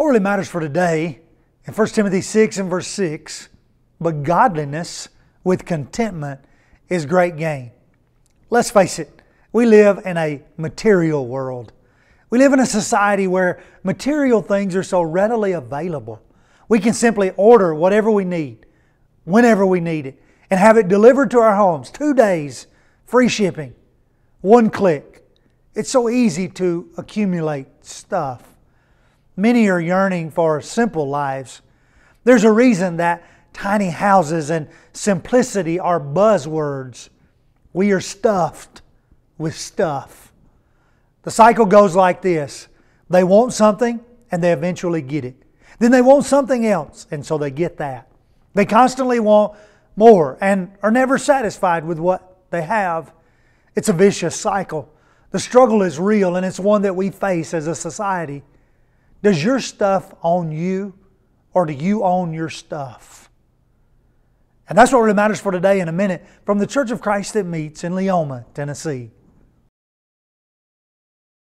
What really matters for today in 1 Timothy 6 and verse 6 but godliness with contentment is great gain. Let's face it, we live in a material world. We live in a society where material things are so readily available. We can simply order whatever we need, whenever we need it, and have it delivered to our homes. Two days, free shipping, one click. It's so easy to accumulate stuff. Many are yearning for simple lives. There's a reason that tiny houses and simplicity are buzzwords. We are stuffed with stuff. The cycle goes like this they want something and they eventually get it. Then they want something else and so they get that. They constantly want more and are never satisfied with what they have. It's a vicious cycle. The struggle is real and it's one that we face as a society. Does your stuff own you or do you own your stuff? And that's what really matters for today in a minute from the Church of Christ that meets in Leoma, Tennessee.